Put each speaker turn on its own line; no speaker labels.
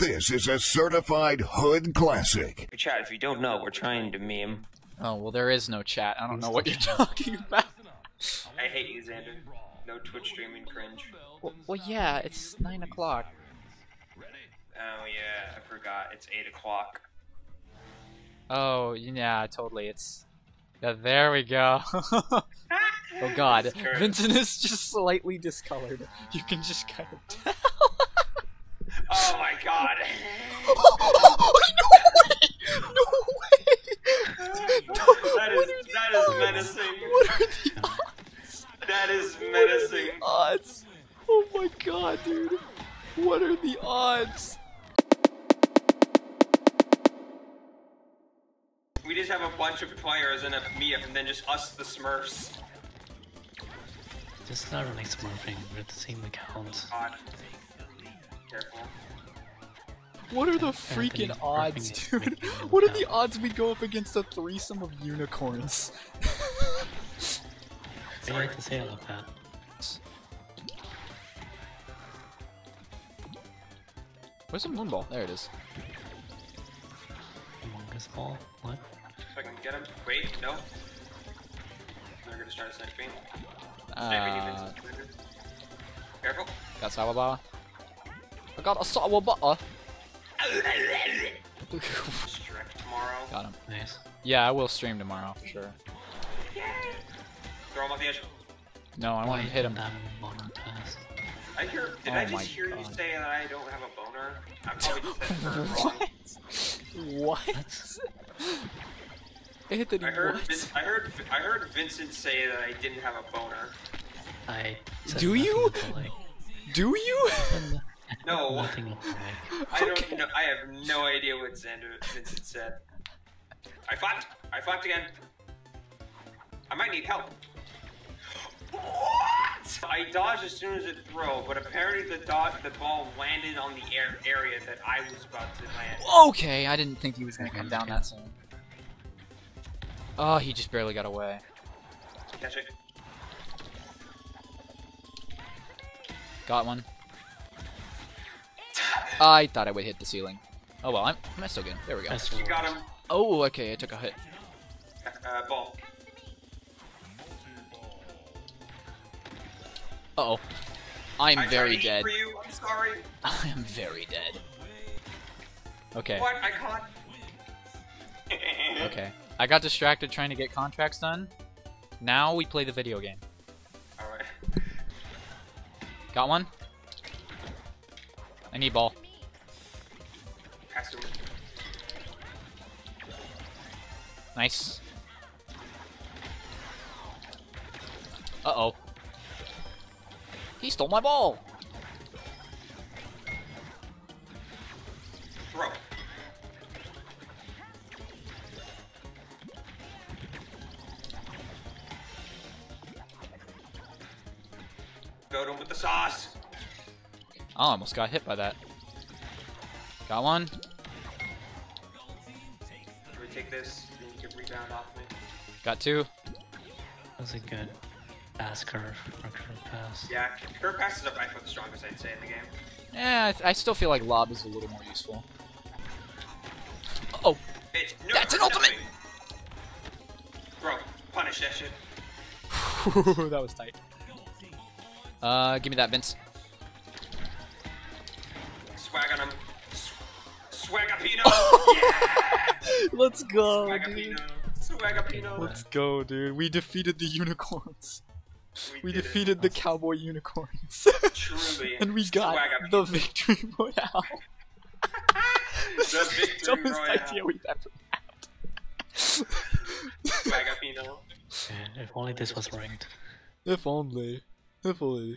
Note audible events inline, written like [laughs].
This is a certified hood classic.
Chat, if you don't know, we're trying to meme.
Oh, well, there is no chat. I don't know what you're [laughs] talking about.
I hate you, Xander. No Twitch streaming cringe.
Well, well yeah, it's 9 o'clock.
Oh yeah, I forgot. It's 8 o'clock.
Oh, yeah, totally. It's. Yeah, there we go. [laughs] oh god. Vincent is just slightly discolored. You can just kind of tell.
Oh my god!
no way! No way!
No, That is that is menacing.
What are the odds?
That is menacing.
odds? Oh my god, dude. What are the odds?
We just have a bunch of players in a meetup, and then just us, the Smurfs.
This is not really smurfing, we're the same account.
God. Careful.
What are the freaking odds, dude? [laughs] What are the odds we go up against a threesome of unicorns? [laughs]
I like to say I love that.
Where's the moonball? There it is.
Among Us Ball? What?
If I can get him. Wait, no. They're gonna start a sniping. Sniping you,
Uh,
Vincent. Careful.
got Sawaba. I got a Sawaba.
Strike tomorrow.
got him.
Nice.
Yeah, I will stream tomorrow for sure.
Throw him off the edge.
No, I want to hit him.
That one pass.
I hear. Did
Oh
I just hear you say that I don't have a boner? I probably just said wrong. [laughs]
What? [laughs] Anthony,
I heard.
what?
Vin- I heard. I heard Vincent say that I didn't have a boner.
I
Do you? [laughs] Do you?
No, [laughs]
nothing until, like,
I don't
Okay.
know. I have no idea what Xander Vincent said. I flapped. I flapped again. I might need help. What? I dodged as soon as it threw, but apparently the dodge, the ball landed on the air area that I was about to land.
Okay, I didn't think he was gonna come down that soon. Oh, he just barely got away.
Catch it.
Got one. I thought I would hit the ceiling. Oh well, I'm, I'm still good. There we go.
You got him.
Oh, okay, I took a hit.
Uh, ball.
Uh oh. I'm
I
very dead.
For you. I'm sorry. [laughs]
I am very dead. Okay,
What? I caught.
okay. I got distracted trying to get contracts done. Now we play the video game.
All right.
Got one? I need ball. Nice. Uh oh. He stole my ball.
Throw. Go to him with the sauce.
I almost got hit by that. Got one.
Can take this? Then you can rebound off me.
Got two.
That was a good pass curve or curve pass.
Yeah, her passes are by far the strongest I'd say in the game.
Yeah, I, th- I still feel like lob is a little more useful. Oh,
It's no,
That's an ultimate!
Bro, punish that shit. [laughs]
that was tight. Uh, give me that, Vince.
Swag on him. Sw- Swagapino! [laughs] yeah!
Let's go,
Swagapino! Swagapino!
Let's go, dude. We defeated the unicorns. We
did it.
defeated the cowboy unicorns.
Truly. [laughs]
and we got
Swagapino.
the victory royale. this [laughs]
The
is
victory
dumbest
royale.
idea we've ever had.
Swagapino.
Yeah, if only this was ranked.
If only. If only.